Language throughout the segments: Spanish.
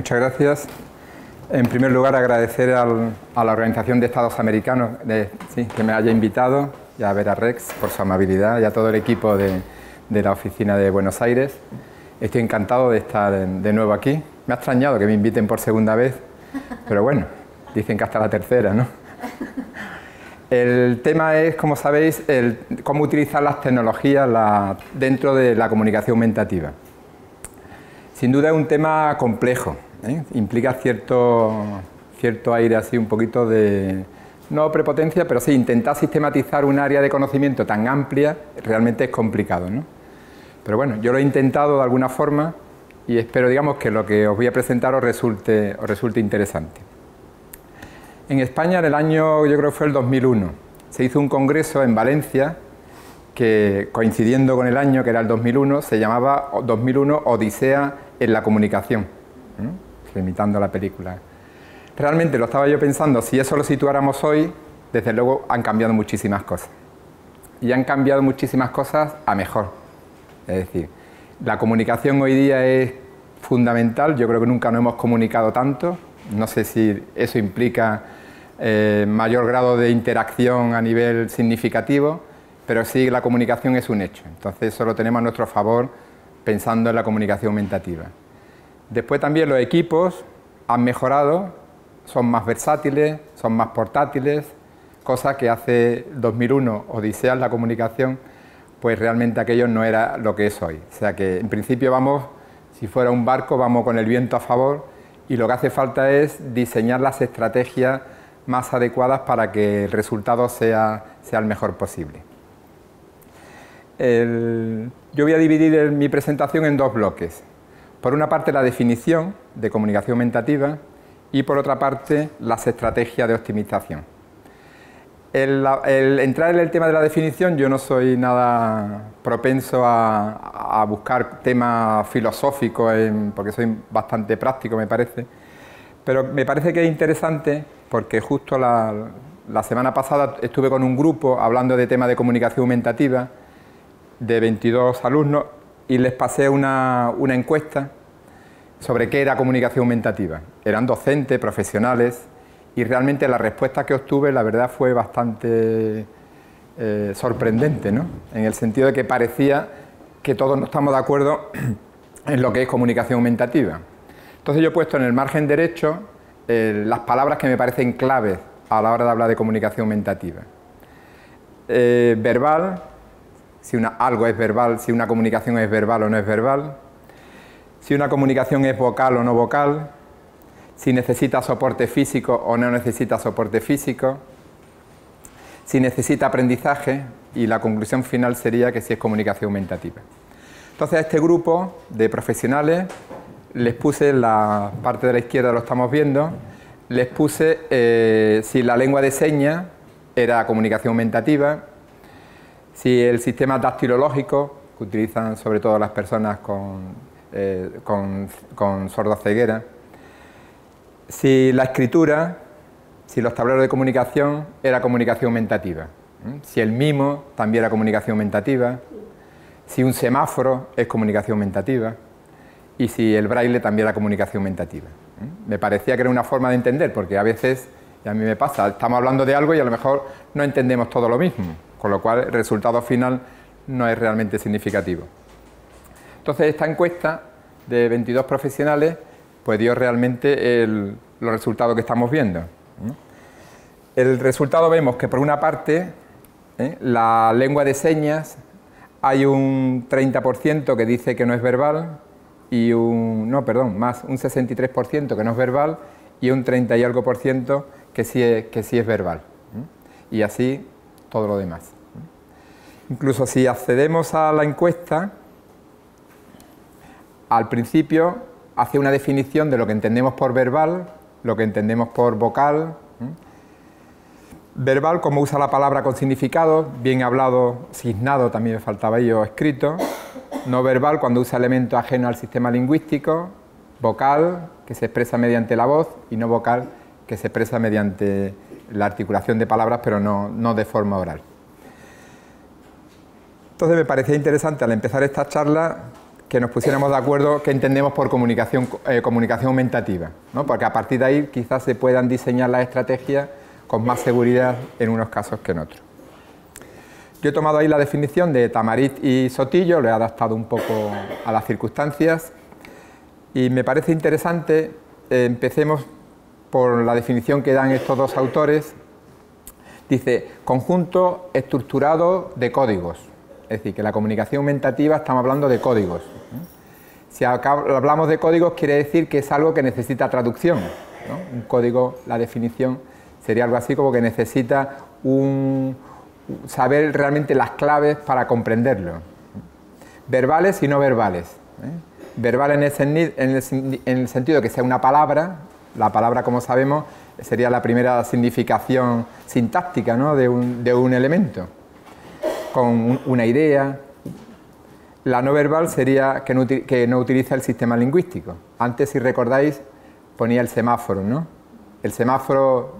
Muchas gracias. En primer lugar, agradecer a la Organización de Estados Americanos que me haya invitado y a Vera Rex por su amabilidad y a todo el equipo de, la oficina de Buenos Aires. Estoy encantado de estar de nuevo aquí. Me ha extrañado que me inviten por segunda vez, pero bueno, dicen que hasta la tercera, ¿no? El tema es, como sabéis, el, cómo utilizar las tecnologías dentro de la comunicación mentativa. Sin duda es un tema complejo, ¿eh? implica cierto, cierto aire así, un poquito de, no prepotencia, pero sí, intentar sistematizar un área de conocimiento tan amplia realmente es complicado. ¿no? Pero bueno, yo lo he intentado de alguna forma y espero digamos, que lo que os voy a presentar os resulte, os resulte interesante. En España, en el año, yo creo que fue el 2001, se hizo un congreso en Valencia que coincidiendo con el año que era el 2001, se llamaba 2001 Odisea en la comunicación, imitando la película. Realmente lo estaba yo pensando, si eso lo situáramos hoy, desde luego han cambiado muchísimas cosas. Y han cambiado muchísimas cosas a mejor. Es decir, la comunicación hoy día es fundamental, yo creo que nunca nos hemos comunicado tanto, no sé si eso implica eh, mayor grado de interacción a nivel significativo, pero sí la comunicación es un hecho, entonces eso lo tenemos a nuestro favor pensando en la comunicación mentativa. Después también los equipos han mejorado, son más versátiles, son más portátiles, cosa que hace 2001 Odisea en la comunicación, pues realmente aquello no era lo que es hoy. O sea que en principio vamos, si fuera un barco, vamos con el viento a favor y lo que hace falta es diseñar las estrategias más adecuadas para que el resultado sea, sea el mejor posible yo voy a dividir mi presentación en dos bloques. Por una parte la definición de comunicación mentativa y por otra parte las estrategias de optimización. El, entrar en el tema de la definición, yo no soy nada propenso a, buscar temas filosóficos, porque soy bastante práctico, me parece. Pero me parece que es interesante porque justo la, la semana pasada estuve con un grupo hablando de temas de comunicación mentativa de 22 alumnos y les pasé una, encuesta sobre qué era comunicación mentativa. Eran docentes, profesionales, y realmente la respuesta que obtuve, la verdad, fue bastante eh, sorprendente, ¿no? En el sentido de que parecía que todos no estamos de acuerdo en lo que es comunicación mentativa. Entonces yo he puesto en el margen derecho eh, las palabras que me parecen claves a la hora de hablar de comunicación mentativa. Eh, verbal, si una, algo es verbal, si una comunicación es verbal o no es verbal, si una comunicación es vocal o no vocal, si necesita soporte físico o no necesita soporte físico, si necesita aprendizaje y la conclusión final sería que si es comunicación aumentativa. Entonces a este grupo de profesionales les puse la parte de la izquierda, lo estamos viendo, les puse eh, si la lengua de señas era comunicación aumentativa, si el sistema dactilológico, que utilizan sobre todo las personas con, eh, con, si la escritura, si los tableros de comunicación era comunicación mentativa, si el mimo también era comunicación mentativa, si un semáforo es comunicación mentativa. Y si el braille también era comunicación mentativa. Me parecía que era una forma de entender, porque a veces, y a mí me pasa, estamos hablando de algo y a lo mejor no entendemos todo lo mismo con lo cual el resultado final no es realmente significativo. Entonces esta encuesta de 22 profesionales pues dio realmente los resultados que estamos viendo. El resultado vemos que por una parte ¿eh? la lengua de señas hay un 30% que dice que no es verbal y un, no, perdón, más, un 63% que no es verbal y un 30 y algo por ciento que sí es, que sí es verbal. Y así todo lo demás. Incluso si accedemos a la encuesta, al principio hace una definición de lo que entendemos por verbal, lo que entendemos por vocal. Verbal, como usa la palabra con significado, bien hablado, signado, también me faltaba ello, escrito. No verbal, cuando usa elementos ajenos al sistema lingüístico. Vocal, que se expresa mediante la voz, y no vocal, que se expresa mediante la articulación de palabras, pero no, de forma oral. Entonces me parecía interesante al empezar esta charla que nos pusiéramos de acuerdo qué entendemos por comunicación, eh, comunicación aumentativa, ¿no? porque a partir de ahí quizás se puedan diseñar las estrategias con más seguridad en unos casos que en otros. Yo he tomado ahí la definición de Tamarit y Sotillo, lo he adaptado un poco a las circunstancias y me parece interesante, eh, empecemos por la definición que dan estos dos autores, dice conjunto estructurado de códigos, es decir, que la comunicación aumentativa estamos hablando de códigos. Si hablamos de códigos quiere decir que es algo que necesita traducción. Un código, la definición sería algo así como que necesita un, saber realmente las claves para comprenderlo. Verbales y no verbales. ¿eh? Verbal en el, sentido de que sea una palabra, la palabra como sabemos sería la primera significación sintáctica de, un, elemento, con una idea. La no verbal sería que no, que no utiliza el sistema lingüístico. Antes, si recordáis, ponía el semáforo, ¿no? El semáforo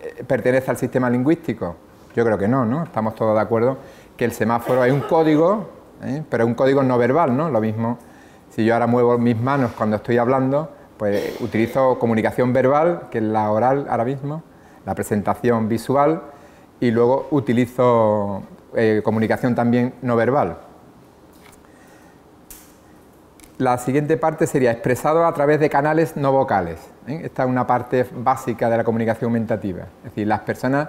eh, pertenece al sistema lingüístico. Yo creo que no, ¿no? Estamos todos de acuerdo que el semáforo es un código, ¿eh? pero es un código no verbal, ¿no? Lo mismo, si yo ahora muevo mis manos cuando estoy hablando, pues utilizo comunicación verbal, que es la oral ahora mismo, la presentación visual, y luego utilizo eh, comunicación también no verbal. La siguiente parte sería expresado a través de canales no vocales. ¿eh? Esta es una parte básica de la comunicación mentativa. Es decir, las personas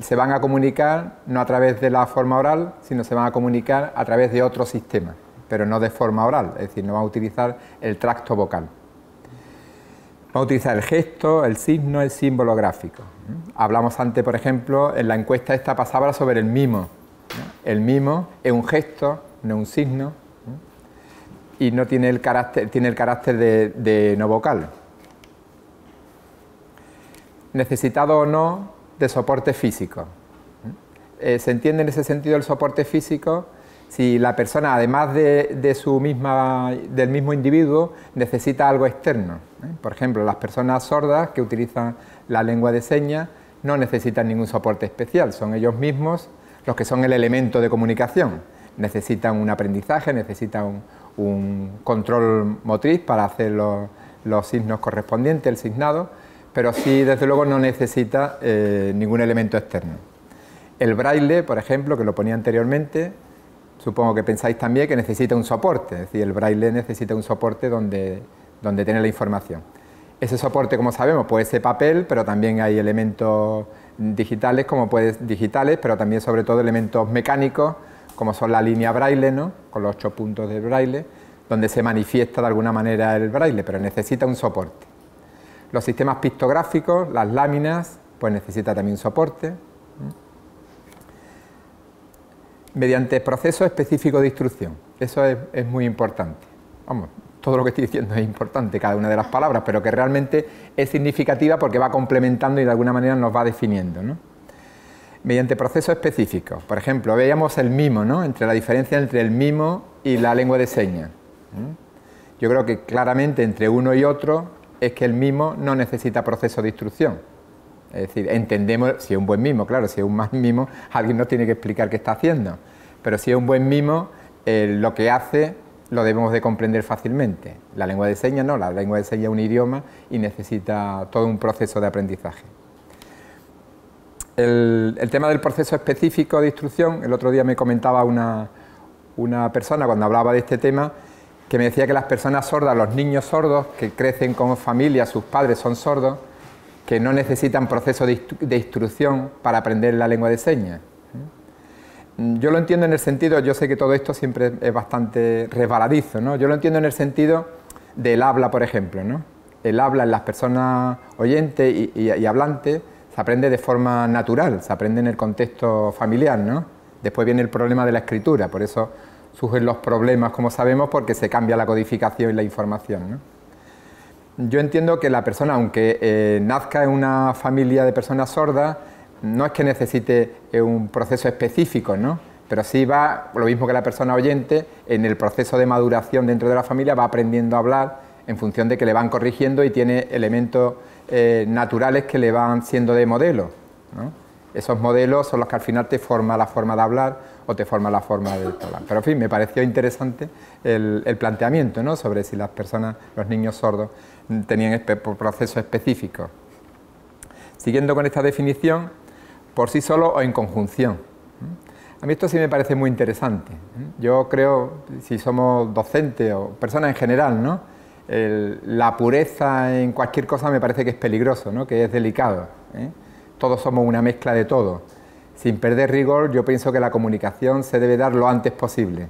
se van a comunicar no a través de la forma oral, sino se van a comunicar a través de otro sistema, pero no de forma oral, es decir, no van a utilizar el tracto vocal. Van a utilizar el gesto, el signo, el símbolo gráfico. Hablamos antes, por ejemplo, en la encuesta esta pasaba sobre el mimo. El mimo es un gesto, no un signo, y no tiene el carácter, tiene el carácter de, de no vocal. Necesitado o no, de soporte físico. Eh, ¿Se entiende en ese sentido el soporte físico? Si la persona, además de, su misma, del mismo individuo, necesita algo externo. ¿eh? Por ejemplo, las personas sordas que utilizan la lengua de señas no necesitan ningún soporte especial, son ellos mismos los que son el elemento de comunicación. Necesitan un aprendizaje, necesitan un, control motriz para hacer los, signos correspondientes, el signado, pero sí, desde luego, no necesita eh, ningún elemento externo. El braille, por ejemplo, que lo ponía anteriormente, supongo que pensáis también que necesita un soporte, es decir, el braille necesita un soporte donde, donde tiene la información. Ese soporte, como sabemos, puede ser papel, pero también hay elementos digitales, como puede, digitales, pero también sobre todo elementos mecánicos, como son la línea braille, ¿no? con los ocho puntos de braille, donde se manifiesta de alguna manera el braille, pero necesita un soporte. Los sistemas pictográficos, las láminas, pues necesita también soporte. Mediante proceso específico de instrucción. Eso es, muy importante. Vamos, todo lo que estoy diciendo es importante, cada una de las palabras, pero que realmente es significativa porque va complementando y de alguna manera nos va definiendo. Mediante procesos específicos. Por ejemplo, veíamos el mimo, ¿no? entre la diferencia entre el mimo y la lengua de señas. Yo creo que claramente entre uno y otro es que el mimo no necesita proceso de instrucción. Es decir, entendemos, si es un buen mimo, claro, si es un mal mimo, alguien nos tiene que explicar qué está haciendo. Pero si es un buen mimo, eh, lo que hace lo debemos de comprender fácilmente. La lengua de señas no, la lengua de señas es un idioma y necesita todo un proceso de aprendizaje. El, tema del proceso específico de instrucción, el otro día me comentaba una, una persona cuando hablaba de este tema, que me decía que las personas sordas, los niños sordos que crecen con familia, sus padres son sordos, que no necesitan proceso de, instrucción para aprender la lengua de señas. ¿Mm? Yo lo entiendo en el sentido, yo sé que todo esto siempre es bastante resbaladizo, ¿no? Yo lo entiendo en el sentido del habla, por ejemplo, ¿no? El habla en las personas oyentes y, y hablantes se aprende de forma natural, se aprende en el contexto familiar, ¿no? Después viene el problema de la escritura, por eso surgen los problemas, como sabemos, porque se cambia la codificación y la información. Yo entiendo que la persona, aunque eh, nazca en una familia de personas sordas, no es que necesite eh, un proceso específico, ¿no? pero sí va, lo mismo que la persona oyente, en el proceso de maduración dentro de la familia va aprendiendo a hablar en función de que le van corrigiendo y tiene elementos eh, naturales que le van siendo de modelo. Esos modelos son los que al final te forman la forma de hablar o te forman la forma de hablar. Pero en fin, me pareció interesante el, planteamiento ¿no? sobre si las personas, los niños sordos, tenían procesos específicos. Siguiendo con esta definición, por sí solo o en conjunción. A mí esto sí me parece muy interesante. Yo creo, si somos docentes o personas en general, ¿no? la pureza en cualquier cosa me parece que es peligroso, ¿no? que es delicado. ¿eh? Todos somos una mezcla de todo. Sin perder rigor, yo pienso que la comunicación se debe dar lo antes posible.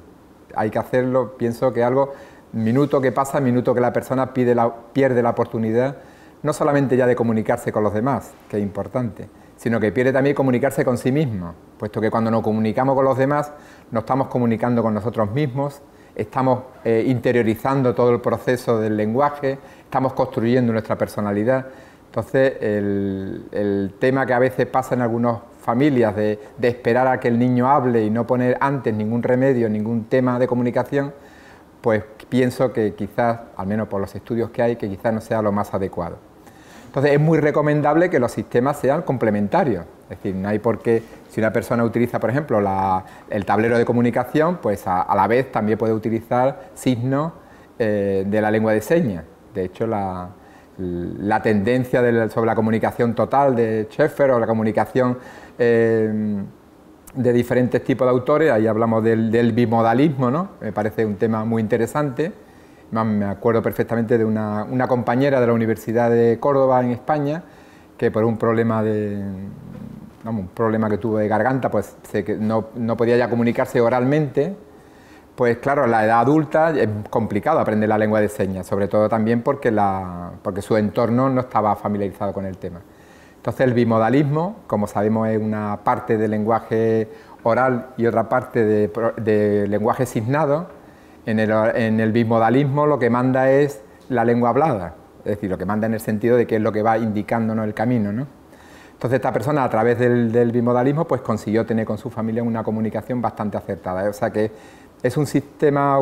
Hay que hacerlo, pienso que algo, minuto que pasa, minuto que la persona pide la, pierde la oportunidad, no solamente ya de comunicarse con los demás, que es importante, sino que pierde también comunicarse con sí mismo, puesto que cuando nos comunicamos con los demás, nos estamos comunicando con nosotros mismos, estamos eh, interiorizando todo el proceso del lenguaje, estamos construyendo nuestra personalidad. Entonces, el, tema que a veces pasa en algunas familias de, esperar a que el niño hable y no poner antes ningún remedio, ningún tema de comunicación, pues pienso que quizás, al menos por los estudios que hay, que quizás no sea lo más adecuado. Entonces, es muy recomendable que los sistemas sean complementarios. Es decir, no hay por qué, si una persona utiliza, por ejemplo, el tablero de comunicación, pues a, la vez también puede utilizar signos eh, de la lengua de señas. De hecho, la, tendencia sobre la comunicación total de Schaeffer o la comunicación eh, de diferentes tipos de autores, ahí hablamos del, bimodalismo, ¿no? me parece un tema muy interesante. Me acuerdo perfectamente de una, compañera de la Universidad de Córdoba en España que por un problema de, un problema que tuvo de garganta, pues no, no, podía ya comunicarse oralmente, pues claro, en la edad adulta es complicado aprender la lengua de señas, sobre todo también porque, la, porque su entorno no estaba familiarizado con el tema. Entonces el bimodalismo, como sabemos, es una parte del lenguaje oral y otra parte de, lenguaje signado. En el, en bimodalismo lo que manda es la lengua hablada, es decir, lo que manda en el sentido de que es lo que va indicándonos el camino, ¿no? Entonces esta persona a través del, bimodalismo pues consiguió tener con su familia una comunicación bastante acertada. O sea que es un sistema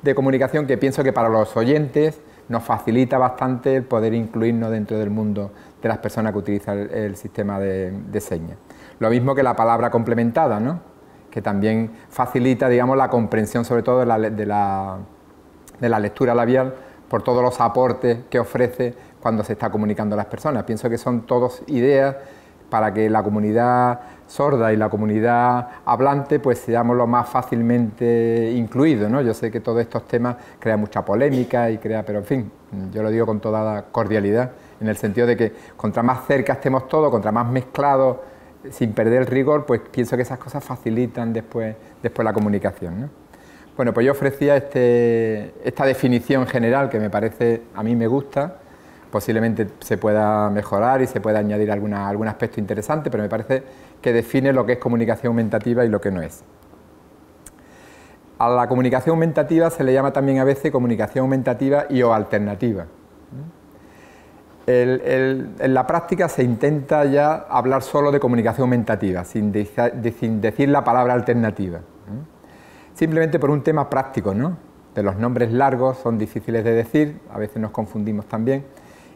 de comunicación que pienso que para los oyentes nos facilita bastante el poder incluirnos dentro del mundo de las personas que utilizan el, sistema de, señas. Lo mismo que la palabra complementada, ¿no? que también facilita digamos, la comprensión sobre todo de la, de la lectura labial por todos los aportes que ofrece cuando se está comunicando a las personas. Pienso que son todas ideas para que la comunidad sorda y la comunidad hablante pues seamos lo más fácilmente incluidos. ¿no? Yo sé que todos estos temas crean mucha polémica y crea, pero en fin, yo lo digo con toda cordialidad, en el sentido de que contra más cerca estemos todos, contra más mezclados, sin perder el rigor, pues pienso que esas cosas facilitan después, después la comunicación. Bueno, pues yo ofrecía este, esta definición general que me parece, a mí me gusta, posiblemente se pueda mejorar y se pueda añadir alguna, algún aspecto interesante, pero me parece que define lo que es comunicación aumentativa y lo que no es. A la comunicación aumentativa se le llama también a veces comunicación aumentativa y o alternativa. En la práctica se intenta ya hablar solo de comunicación aumentativa, sin, decir la palabra alternativa. Simplemente por un tema práctico, ¿no? De los nombres largos son difíciles de decir, a veces nos confundimos también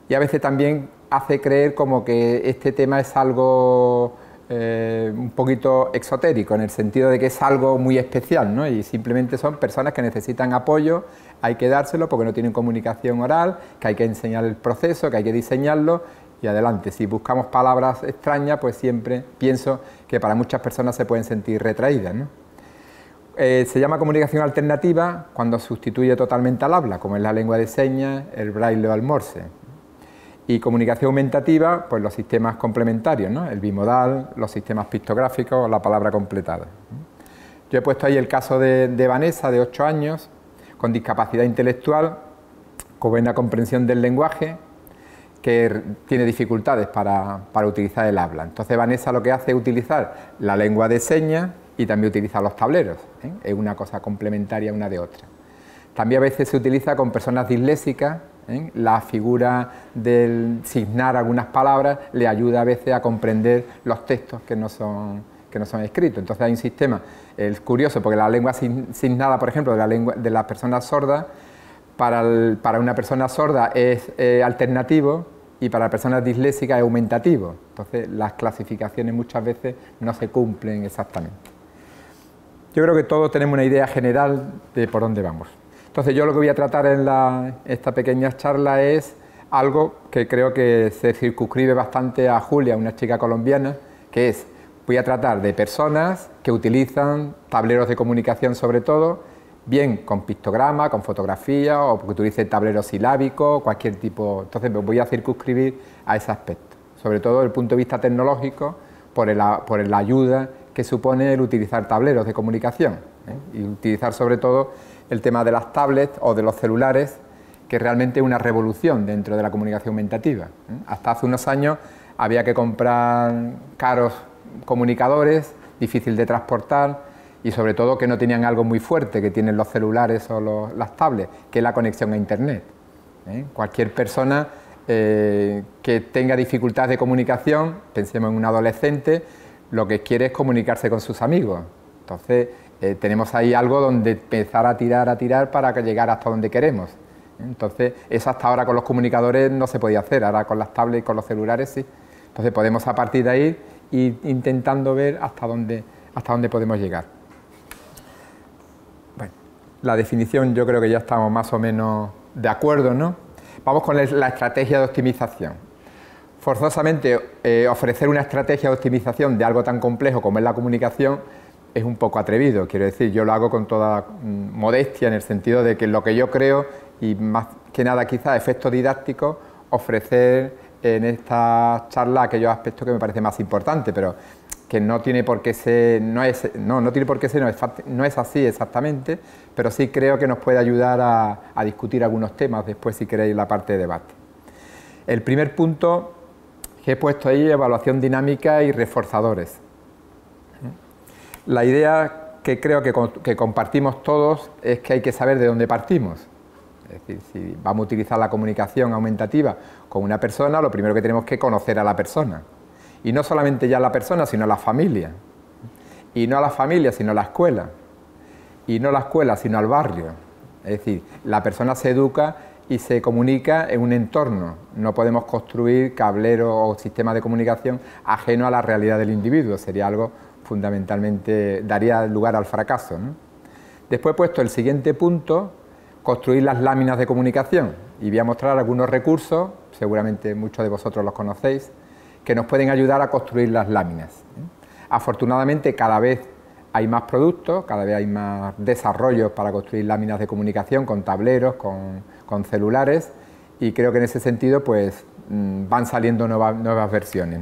y a veces también hace creer como que este tema es algo eh, un poquito exotérico, en el sentido de que es algo muy especial, ¿no? y simplemente son personas que necesitan apoyo, hay que dárselo porque no tienen comunicación oral, que hay que enseñar el proceso, que hay que diseñarlo y adelante. Si buscamos palabras extrañas, pues siempre pienso que para muchas personas se pueden sentir retraídas. Eh, se llama comunicación alternativa cuando sustituye totalmente al habla, como es la lengua de señas, el braille o el morse. Y comunicación aumentativa, pues los sistemas complementarios, ¿no? el bimodal, los sistemas pictográficos, la palabra completada. Yo he puesto ahí el caso de, Vanessa, de 8 años, con discapacidad intelectual, con buena comprensión del lenguaje, que tiene dificultades para, utilizar el habla. Entonces Vanessa lo que hace es utilizar la lengua de señas y también utiliza los tableros. ¿eh? Es una cosa complementaria una de otra. También a veces se utiliza con personas disléxicas ¿eh? La figura del signar algunas palabras le ayuda a veces a comprender los textos que no son, que no son escritos. Entonces hay un sistema, es curioso, porque la lengua signada, por ejemplo, de, la lengua, de las personas sordas, para, para una persona sorda es alternativo, y para personas disléxicas es aumentativo. Entonces las clasificaciones muchas veces no se cumplen exactamente. Yo creo que todos tenemos una idea general de por dónde vamos. Entonces yo lo que voy a tratar en esta pequeña charla es algo que creo que se circunscribe bastante a Julia, una chica colombiana, que es, voy a tratar de personas que utilizan tableros de comunicación sobre todo, bien con pictograma, con fotografía o que utilice tableros silábicos, cualquier tipo. Entonces me voy a circunscribir a ese aspecto, sobre todo desde el punto de vista tecnológico, por, por la ayuda que supone el utilizar tableros de comunicación ¿eh? y utilizar sobre todo el tema de las tablets o de los celulares, que realmente es una revolución dentro de la comunicación aumentativa. ¿eh? Hasta hace unos años había que comprar caros comunicadores, difícil de transportar y sobre todo que no tenían algo muy fuerte que tienen los celulares o las tablets, que es la conexión a Internet. ¿eh? Cualquier persona eh, que tenga dificultades de comunicación, pensemos en un adolescente, lo que quiere es comunicarse con sus amigos. Entonces, eh, tenemos ahí algo donde empezar a tirar, a tirar para llegar hasta donde queremos. Entonces, eso hasta ahora con los comunicadores no se podía hacer, ahora con las tablets y con los celulares sí. Entonces, podemos a partir de ahí ir intentando ver hasta dónde, hasta dónde podemos llegar. La definición yo creo que ya estamos más o menos de acuerdo, ¿no? Vamos con la estrategia de optimización. Forzosamente, eh, ofrecer una estrategia de optimización de algo tan complejo como es la comunicación es un poco atrevido. Quiero decir, yo lo hago con toda mm, modestia en el sentido de que lo que yo creo, y más que nada quizá efectos didácticos, ofrecer en esta charla aquellos aspectos que me parecen más importantes, pero que no tiene por qué ser, no es, no, no tiene por qué ser, no es, así exactamente, pero sí creo que nos puede ayudar a, a discutir algunos temas después si queréis la parte de debate. El primer punto que he puesto ahí, evaluación dinámica y reforzadores. La idea que creo que, compartimos todos es que hay que saber de dónde partimos. Es decir, si vamos a utilizar la comunicación aumentativa con una persona, lo primero que tenemos que conocer a la persona. Y no solamente ya a la persona, sino a la familia. Y no a la familia, sino a la escuela. Y no a la escuela, sino al barrio. Es decir, la persona se educa y se comunica en un entorno. No podemos construir cableros o sistemas de comunicación ajeno a la realidad del individuo. Sería algo fundamentalmente daría lugar al fracaso. Después puesto el siguiente punto, construir las láminas de comunicación y voy a mostrar algunos recursos, seguramente muchos de vosotros los conocéis, que nos pueden ayudar a construir las láminas. Afortunadamente cada vez hay más productos, cada vez hay más desarrollos para construir láminas de comunicación con tableros, con, celulares y creo que en ese sentido pues mm, van saliendo nuevas, nuevas versiones.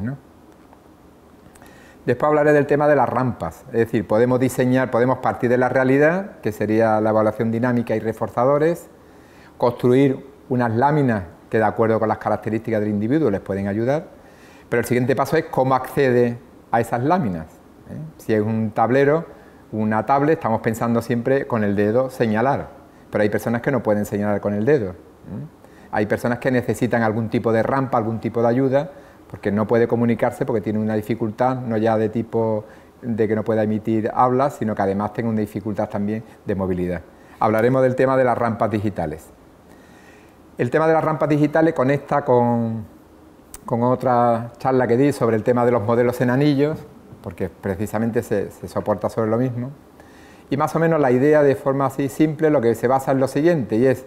Después hablaré del tema de las rampas, es decir, podemos diseñar, podemos partir de la realidad, que sería la evaluación dinámica y reforzadores, construir unas láminas que de acuerdo con las características del individuo les pueden ayudar, pero el siguiente paso es cómo accede a esas láminas. ¿eh? Si es un tablero, una tablet, estamos pensando siempre con el dedo señalar, pero hay personas que no pueden señalar con el dedo. ¿eh? Hay personas que necesitan algún tipo de rampa, algún tipo de ayuda, porque no puede comunicarse porque tiene una dificultad no ya de tipo de que no pueda emitir hablas, sino que además tiene una dificultad también de movilidad. Hablaremos del tema de las rampas digitales. El tema de las rampas digitales conecta con, otra charla que di sobre el tema de los modelos en anillos, porque precisamente se, soporta sobre lo mismo. Y más o menos la idea de forma así simple lo que se basa en lo siguiente, y es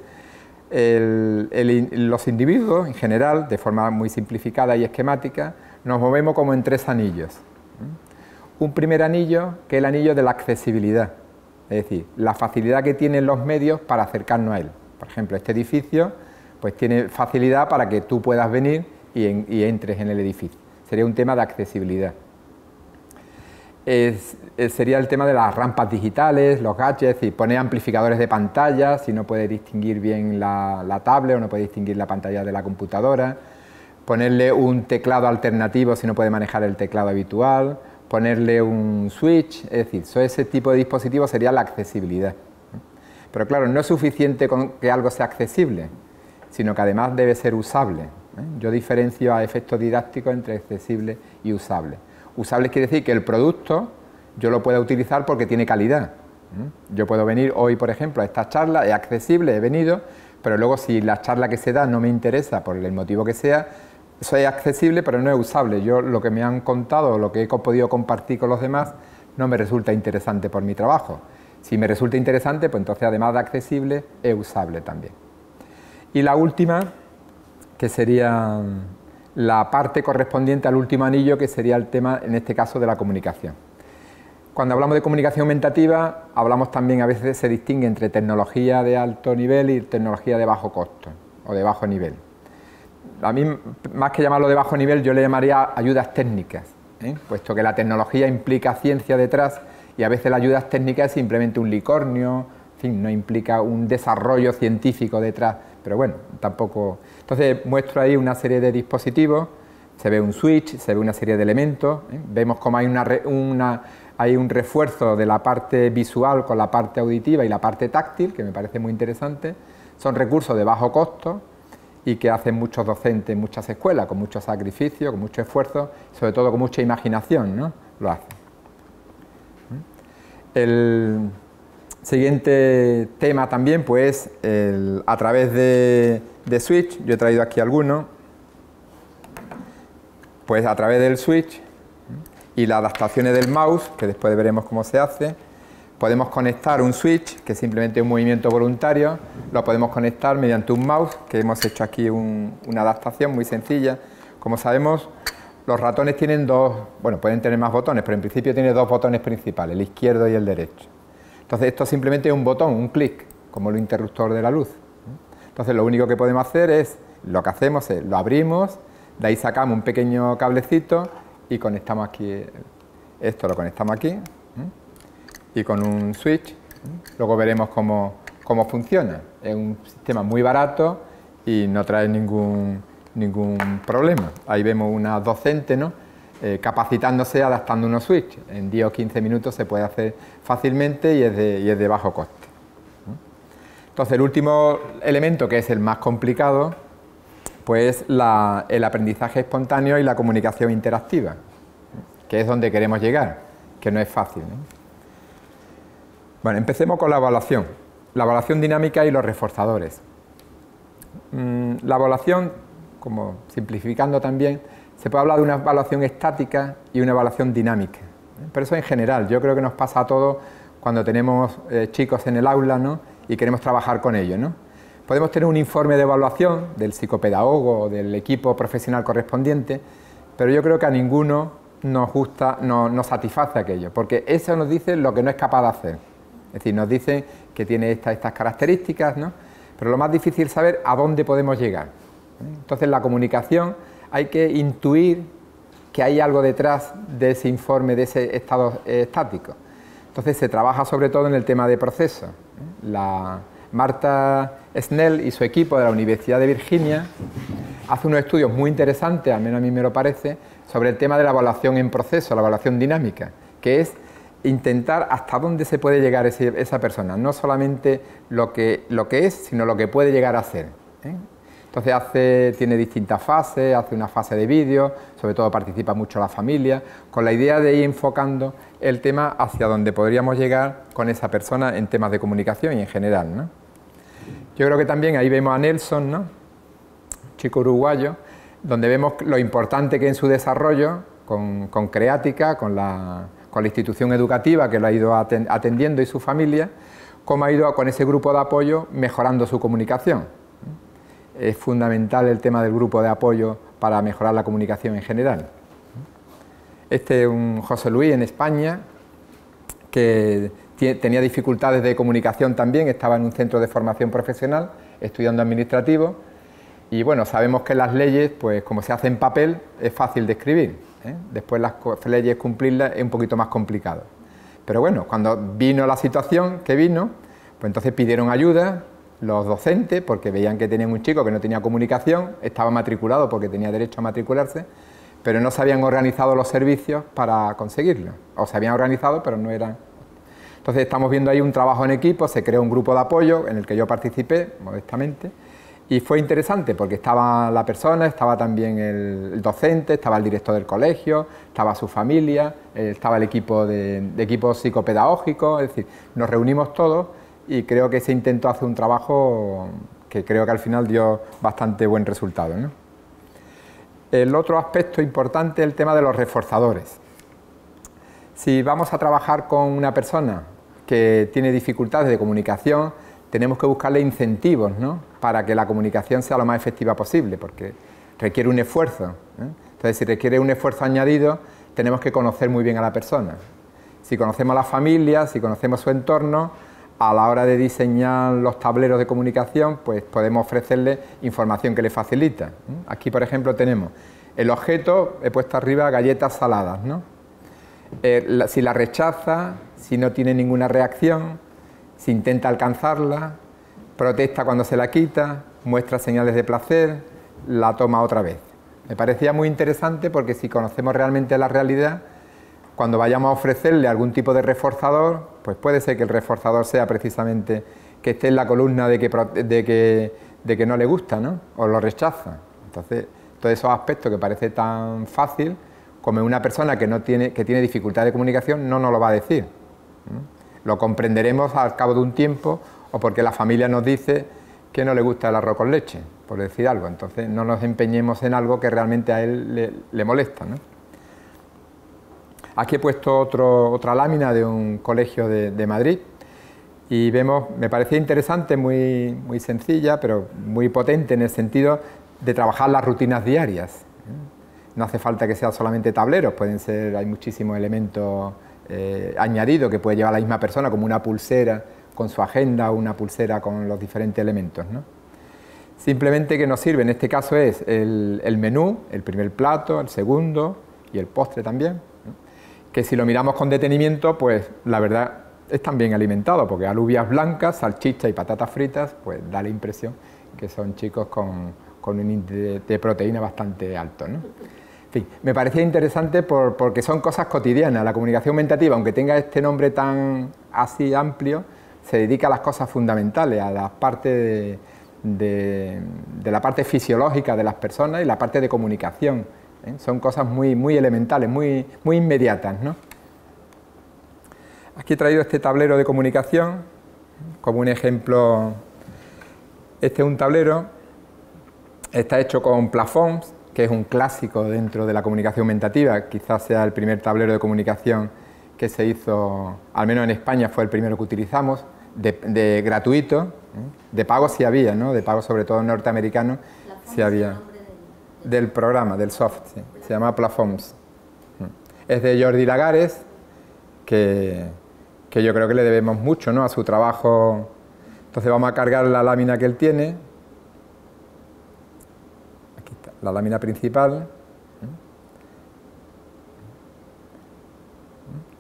los individuos en general, de forma muy simplificada y esquemática, nos movemos como en tres anillos. Un primer anillo que es el anillo de la accesibilidad, es decir, la facilidad que tienen los medios para acercarnos a él. Por ejemplo, este edificio pues tiene facilidad para que tú puedas venir y entres en el edificio. Sería un tema de accesibilidad sería el tema de las rampas digitales, los gadgets, y poner amplificadores de pantalla si no puede distinguir bien la, tablet o no puede distinguir la pantalla de la computadora, ponerle un teclado alternativo si no puede manejar el teclado habitual, ponerle un switch, es decir, ese tipo de dispositivo sería la accesibilidad. Pero claro, no es suficiente con que algo sea accesible, sino que además debe ser usable. ¿eh? Yo diferencio a efectos didácticos entre accesible y usable. Usable quiere decir que el producto yo lo pueda utilizar porque tiene calidad. Yo puedo venir hoy, por ejemplo, a esta charla, es accesible, he venido, pero luego si la charla que se da no me interesa por el motivo que sea, Eso es accesible, pero no es usable. Yo lo que me han contado, lo que he podido compartir con los demás, no me resulta interesante por mi trabajo. Si me resulta interesante, pues entonces además de accesible, es usable también. Y la última, que sería la parte correspondiente al último anillo, que sería el tema, en este caso, de la comunicación. Cuando hablamos de comunicación aumentativa, hablamos también, a veces se distingue entre tecnología de alto nivel y tecnología de bajo costo o de bajo nivel. A mí, más que llamarlo de bajo nivel, yo le llamaría ayudas técnicas, ¿eh? puesto que la tecnología implica ciencia detrás y a veces la ayudas técnicas es simplemente un licornio, en fin, no implica un desarrollo científico detrás, pero bueno, tampoco... Entonces muestro ahí una serie de dispositivos, se ve un switch, se ve una serie de elementos, ¿eh? vemos cómo hay una hay un refuerzo de la parte visual con la parte auditiva y la parte táctil, que me parece muy interesante. Son recursos de bajo costo y que hacen muchos docentes en muchas escuelas, con mucho sacrificio, con mucho esfuerzo, sobre todo con mucha imaginación, ¿no? Lo hacen. El siguiente tema también, pues, a través de, Switch, yo he traído aquí algunos, pues a través del Switch y las adaptaciones del mouse, que después veremos cómo se hace. Podemos conectar un switch, que es simplemente un movimiento voluntario, lo podemos conectar mediante un mouse, que hemos hecho aquí una adaptación muy sencilla. Como sabemos, los ratones tienen dos, bueno, pueden tener más botones, pero en principio tiene dos botones principales, el izquierdo y el derecho. Entonces esto simplemente es un botón, un clic, como el interruptor de la luz. Entonces lo único que podemos hacer es, lo que hacemos es, lo abrimos, de ahí sacamos un pequeño cablecito y conectamos aquí, esto lo conectamos aquí y con un switch, luego veremos cómo, cómo funciona. Es un sistema muy barato y no trae ningún, ningún problema. Ahí vemos una docente ¿no? Eh, capacitándose adaptando unos switches. En 10 o 15 minutos se puede hacer fácilmente y es de, y es de bajo coste. Entonces el último elemento que es el más complicado pues el aprendizaje espontáneo y la comunicación interactiva, que es donde queremos llegar, que no es fácil. Bueno, empecemos con la evaluación, la evaluación dinámica y los reforzadores. Mm, la evaluación, como simplificando también, se puede hablar de una evaluación estática y una evaluación dinámica. Pero eso en general, yo creo que nos pasa a todos cuando tenemos eh, chicos en el aula ¿no? y queremos trabajar con ellos. ¿no? Podemos tener un informe de evaluación del psicopedagogo o del equipo profesional correspondiente, pero yo creo que a ninguno nos gusta, no, nos satisface aquello, porque eso nos dice lo que no es capaz de hacer. Es decir, nos dice que tiene estas características, ¿no? pero lo más difícil es saber a dónde podemos llegar. Entonces, la comunicación hay que intuir que hay algo detrás de ese informe, de ese estado estático. Entonces, se trabaja sobre todo en el tema de proceso. La, Marta Snell y su equipo de la Universidad de Virginia hace unos estudios muy interesantes, al menos a mí me lo parece, sobre el tema de la evaluación en proceso, la evaluación dinámica, que es intentar hasta dónde se puede llegar esa persona, no solamente lo que, lo que es, sino lo que puede llegar a ser. ¿eh? Entonces hace, tiene distintas fases, hace una fase de vídeo, sobre todo participa mucho la familia, con la idea de ir enfocando el tema hacia donde podríamos llegar con esa persona en temas de comunicación y en general. ¿no? Yo creo que también ahí vemos a Nelson, ¿no? chico uruguayo, donde vemos lo importante que en su desarrollo, con, Creática, con la, con la, institución educativa que lo ha ido atendiendo y su familia, cómo ha ido con ese grupo de apoyo mejorando su comunicación. Es fundamental el tema del grupo de apoyo para mejorar la comunicación en general. Este es un José Luis en España que tenía dificultades de comunicación también, estaba en un centro de formación profesional estudiando administrativo y bueno, sabemos que las leyes, pues como se hace en papel, es fácil de escribir. ¿eh? Después las leyes cumplirlas es un poquito más complicado. Pero bueno, cuando vino la situación que vino, pues entonces pidieron ayuda los docentes porque veían que tenían un chico que no tenía comunicación, estaba matriculado porque tenía derecho a matricularse, pero no se habían organizado los servicios para conseguirlo. O se habían organizado, pero no eran entonces estamos viendo ahí un trabajo en equipo, se creó un grupo de apoyo en el que yo participé modestamente y fue interesante porque estaba la persona, estaba también el, docente, estaba el director del colegio, estaba su familia, eh, estaba el equipo de, equipo psicopedagógico, es decir, nos reunimos todos y creo que se intentó hacer un trabajo que creo que al final dio bastante buen resultado. El otro aspecto importante es el tema de los reforzadores. Si vamos a trabajar con una persona que tiene dificultades de comunicación, tenemos que buscarle incentivos para que la comunicación sea lo más efectiva posible, porque requiere un esfuerzo. ¿eh? Entonces, si requiere un esfuerzo añadido, tenemos que conocer muy bien a la persona. Si conocemos a la familia, si conocemos su entorno, a la hora de diseñar los tableros de comunicación, pues podemos ofrecerle información que le facilita. Aquí, por ejemplo, tenemos el objeto, he puesto arriba galletas saladas. Eh, si la rechaza, si no tiene ninguna reacción, si intenta alcanzarla, protesta cuando se la quita, muestra señales de placer, la toma otra vez. Me parecía muy interesante porque si conocemos realmente la realidad, cuando vayamos a ofrecerle algún tipo de reforzador, pues puede ser que el reforzador sea precisamente que esté en la columna de que, no le gusta, ¿no? O lo rechaza. Entonces, todos esos aspectos que parece tan fácil, como una persona que, no tiene, que tiene dificultad de comunicación, no nos lo va a decir. Lo comprenderemos al cabo de un tiempo o porque la familia nos dice que no le gusta el arroz con leche, por decir algo. Entonces, no nos empeñemos en algo que realmente a él le, le molesta, ¿no? Aquí he puesto otra lámina de un colegio de, Madrid y vemos, me parecía interesante, muy, sencilla, pero muy potente en el sentido de trabajar las rutinas diarias. No hace falta que sean solamente tableros, pueden ser, hay muchísimos elementos eh, añadidos que puede llevar la misma persona, como una pulsera con su agenda o una pulsera con los diferentes elementos. Simplemente que nos sirve, en este caso es el menú, el primer plato, el segundo y el postre también que si lo miramos con detenimiento, pues la verdad están bien alimentados, porque alubias blancas, salchicha y patatas fritas, pues da la impresión que son chicos con, un índice de proteína bastante alto. ¿no? En fin, me parecía interesante porque son cosas cotidianas. La comunicación aumentativa, aunque tenga este nombre tan así amplio, se dedica a las cosas fundamentales, a la parte de, de la parte fisiológica de las personas y la parte de comunicación ¿eh? Son cosas muy, muy elementales, muy, muy inmediatas. ¿no? Aquí he traído este tablero de comunicación como un ejemplo. Este es un tablero, está hecho con plafons, que es un clásico dentro de la comunicación aumentativa, quizás sea el primer tablero de comunicación que se hizo, al menos en España fue el primero que utilizamos, de, gratuito, ¿eh? de pago sí había, ¿no? de pago sobre todo norteamericano sí había del programa, del soft, se llama Platforms. Mm. Es de Jordi Lagares, que, yo creo que le debemos mucho ¿no? a su trabajo. Entonces vamos a cargar la lámina que él tiene. Aquí está, la lámina principal.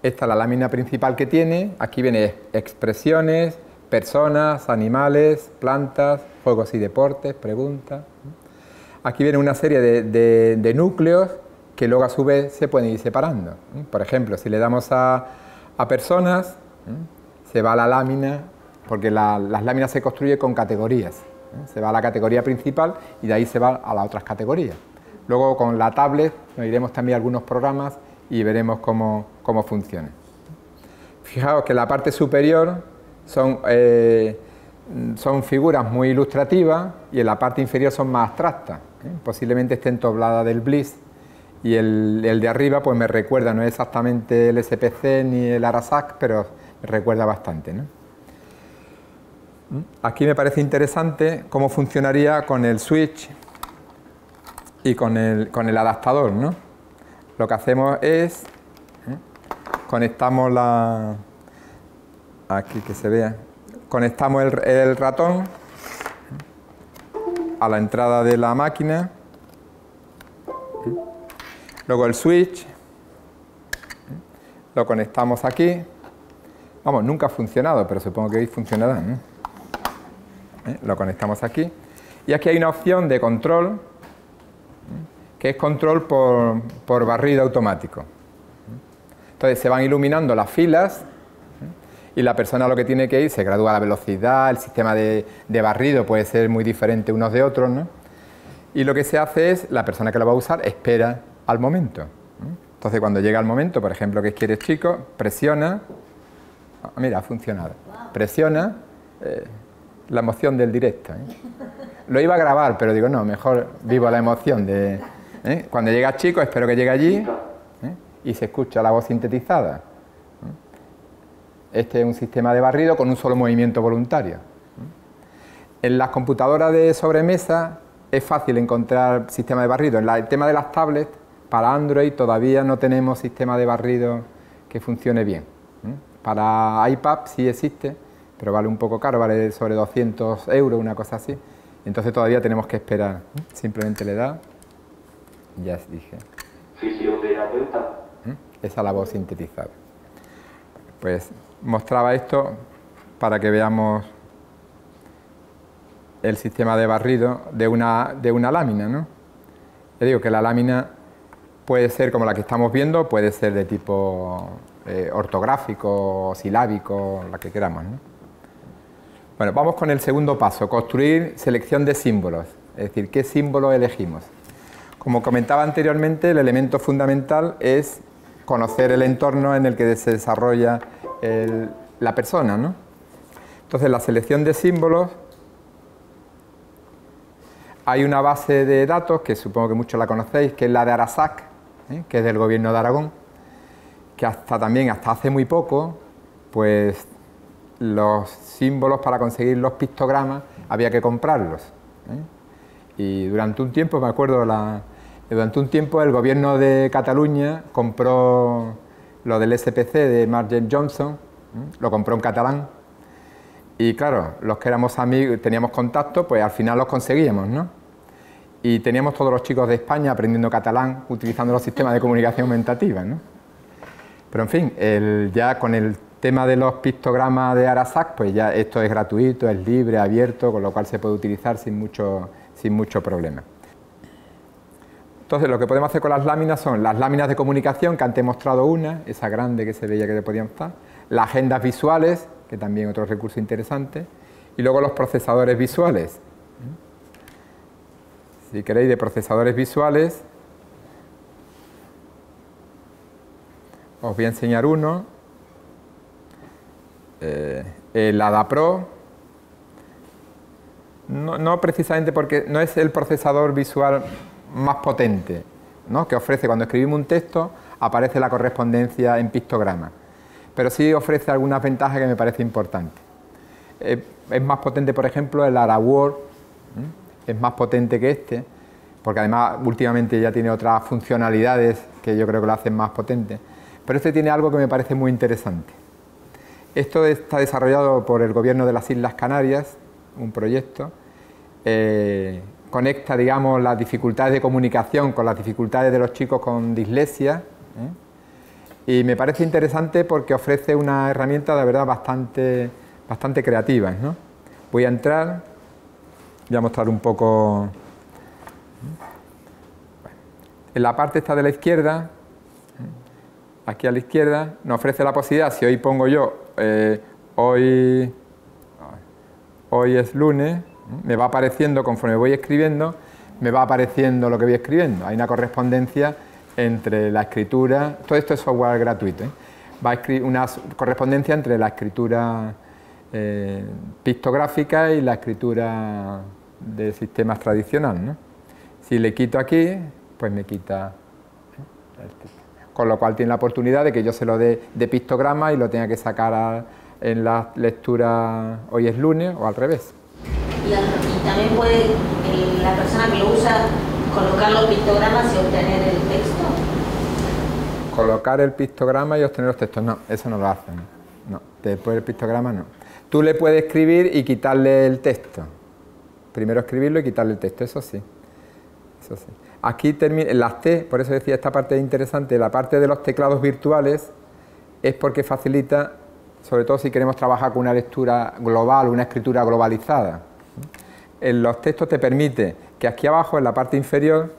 Esta es la lámina principal que tiene. Aquí viene expresiones, personas, animales, plantas, juegos y deportes, preguntas. Aquí viene una serie de, núcleos que luego a su vez se pueden ir separando. Por ejemplo, si le damos a, personas, se va a la lámina, porque las láminas se construyen con categorías. Se va a la categoría principal y de ahí se va a las otras categorías. Luego con la tablet nos iremos también a algunos programas y veremos cómo, funciona. Fijaos que la parte superior son eh, son figuras muy ilustrativas y en la parte inferior son más abstractas. ¿eh? Posiblemente esté entoblada del Bliss y el, de arriba pues me recuerda, no es exactamente el SPC ni el Arasac, pero me recuerda bastante. ¿Mm? Aquí me parece interesante cómo funcionaría con el switch y con el, con el adaptador. ¿no? Lo que hacemos es, ¿eh? conectamos la... aquí que se vea, conectamos el, ratón a la entrada de la máquina, luego el switch, lo conectamos aquí, vamos, nunca ha funcionado, pero supongo que hoy funcionará, ¿Eh? lo conectamos aquí, y aquí hay una opción de control, que es control por, por barrido automático. Entonces se van iluminando las filas y la persona lo que tiene que ir se gradúa la velocidad, el sistema de, barrido puede ser muy diferente unos de otros, ¿no? Y lo que se hace es, la persona que lo va a usar espera al momento. Entonces cuando llega el momento, por ejemplo, que quieres chico, presiona, ah, mira, ha funcionado, presiona eh, la emoción del directo. ¿eh? Lo iba a grabar, pero digo, no, mejor vivo la emoción de, ¿eh? Cuando llega chico, espero que llegue allí ¿eh? y se escucha la voz sintetizada. Este es un sistema de barrido con un solo movimiento voluntario. En las computadoras de sobremesa es fácil encontrar sistema de barrido. En el tema de las tablets, para Android todavía no tenemos sistema de barrido que funcione bien. Para iPad sí existe, pero vale un poco caro, vale sobre 200 euros, una cosa así. Entonces todavía tenemos que esperar. Simplemente le da, ya dije. Esa es la voz sintetizada. Pues mostraba esto para que veamos el sistema de barrido de una, de una lámina. ¿no? Le digo que la lámina puede ser como la que estamos viendo, puede ser de tipo eh, ortográfico, silábico, la que queramos. Bueno, vamos con el segundo paso, construir selección de símbolos, es decir, qué símbolo elegimos. Como comentaba anteriormente, el elemento fundamental es conocer el entorno en el que se desarrolla la persona. ¿no? Entonces, la selección de símbolos hay una base de datos, que supongo que muchos la conocéis, que es la de Arasac, ¿eh? que es del gobierno de Aragón, que hasta también, hasta hace muy poco, pues los símbolos para conseguir los pictogramas había que comprarlos. ¿eh? Y durante un tiempo, me acuerdo, durante un tiempo el gobierno de Cataluña compró lo del SPC de Margaret Johnson, lo compró en catalán, y claro, los que éramos amigos, teníamos contacto, pues al final los conseguíamos, ¿no? Y teníamos todos los chicos de España aprendiendo catalán, utilizando los sistemas de comunicación aumentativa, ¿no? Pero en fin, ya con el tema de los pictogramas de Arasac, pues ya esto es gratuito, es libre, abierto, con lo cual se puede utilizar sin mucho, sin mucho problema. Entonces, lo que podemos hacer con las láminas son las láminas de comunicación, que antes he mostrado una, esa grande que se veía que podían estar, las agendas visuales, que también otro recurso interesante, y luego los procesadores visuales. Si queréis de procesadores visuales, os voy a enseñar uno, eh, el ADAPRO, no, no, precisamente porque no es el procesador visual más potente, ¿no? que ofrece cuando escribimos un texto, aparece la correspondencia en pictograma pero sí ofrece algunas ventajas que me parece importante. Eh, es más potente, por ejemplo, el AraWord, es más potente que este, porque además últimamente ya tiene otras funcionalidades que yo creo que lo hacen más potente. Pero este tiene algo que me parece muy interesante. Esto está desarrollado por el gobierno de las Islas Canarias, un proyecto. Eh, conecta, digamos, las dificultades de comunicación con las dificultades de los chicos con dislexia. ¿eh? y me parece interesante porque ofrece una herramienta de verdad bastante, bastante creativa. ¿no? Voy a entrar, voy a mostrar un poco... En la parte esta de la izquierda, aquí a la izquierda, nos ofrece la posibilidad, si hoy pongo yo, eh, hoy, hoy es lunes, me va apareciendo conforme voy escribiendo, me va apareciendo lo que voy escribiendo. Hay una correspondencia entre la escritura, todo esto es software gratuito, ¿eh? va a escribir una correspondencia entre la escritura eh, pictográfica y la escritura de sistemas tradicional. Si le quito aquí, pues me quita. ¿eh? Con lo cual tiene la oportunidad de que yo se lo dé de pictograma y lo tenga que sacar en la lectura hoy es lunes o al revés. Y, también puede la persona que lo usa colocar los pictogramas y obtener el texto colocar el pictograma y obtener los textos. No, eso no lo hacen. No, después del pictograma no. Tú le puedes escribir y quitarle el texto. Primero escribirlo y quitarle el texto, eso sí. Eso sí. Aquí termina, las T, por eso decía esta parte interesante, la parte de los teclados virtuales es porque facilita, sobre todo si queremos trabajar con una lectura global, una escritura globalizada. En los textos te permite que aquí abajo, en la parte inferior,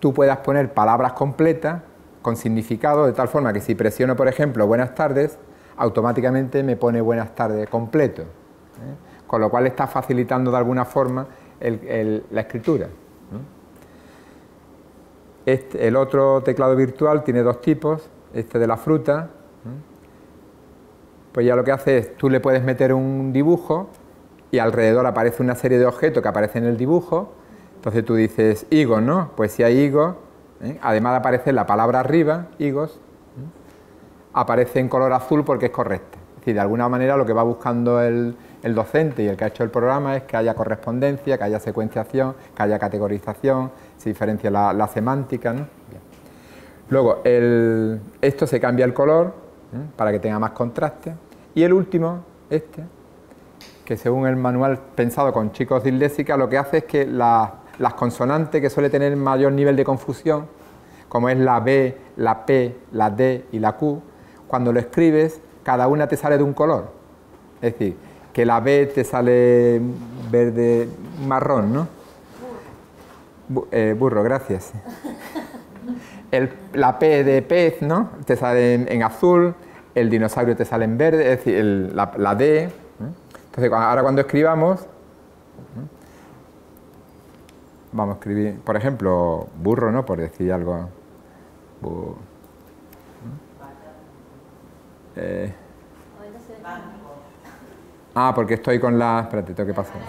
tú puedas poner palabras completas con significado, de tal forma que si presiono, por ejemplo, buenas tardes, automáticamente me pone buenas tardes completo. ¿eh? Con lo cual está facilitando de alguna forma la escritura. Este, el otro teclado virtual tiene dos tipos, este de la fruta, pues ya lo que hace es, tú le puedes meter un dibujo y alrededor aparece una serie de objetos que aparecen en el dibujo, entonces tú dices higo, ¿no? Pues si hay higo, ¿eh? además de aparecer la palabra arriba, higos, aparece en color azul porque es correcta. Es decir, de alguna manera lo que va buscando el, docente y el que ha hecho el programa es que haya correspondencia, que haya secuenciación, que haya categorización, se diferencia la, semántica. Luego, esto se cambia el color ¿eh? para que tenga más contraste. Y el último, este, que según el manual pensado con chicos disléxicos, lo que hace es que las consonantes que suele tener mayor nivel de confusión, como es la B, la P, la D y la Q, cuando lo escribes, cada una te sale de un color. Es decir, que la B te sale verde marrón, ¿no? Eh, burro, gracias. la P de pez, ¿no? Te sale en, azul, el dinosaurio te sale en verde, es decir, la, D. Entonces, ahora cuando escribamos, vamos a escribir, por ejemplo, burro, ¿no? Por decir algo. Eh. Ah, porque estoy con la... Espérate, tengo que pasar.